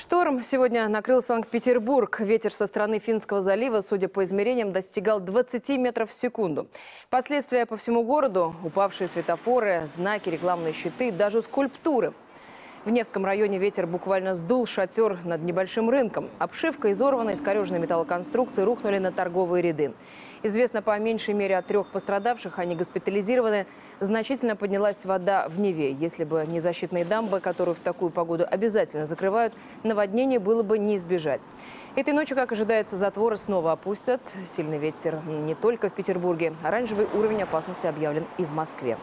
Шторм сегодня накрыл Санкт-Петербург. Ветер со стороны Финского залива, судя по измерениям, достигал 20 метров в секунду. Последствия по всему городу – упавшие светофоры, знаки, рекламные щиты, даже скульптуры. В Невском районе ветер буквально сдул шатер над небольшим рынком. Обшивка, изорванная, искореженные металлоконструкции рухнули на торговые ряды. Известно по меньшей мере от трех пострадавших, они госпитализированы. Значительно поднялась вода в Неве. Если бы не защитные дамбы, которые в такую погоду обязательно закрывают, наводнение было бы не избежать. Этой ночью, как ожидается, затворы снова опустят. Сильный ветер не только в Петербурге. Оранжевый уровень опасности объявлен и в Москве.